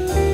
you.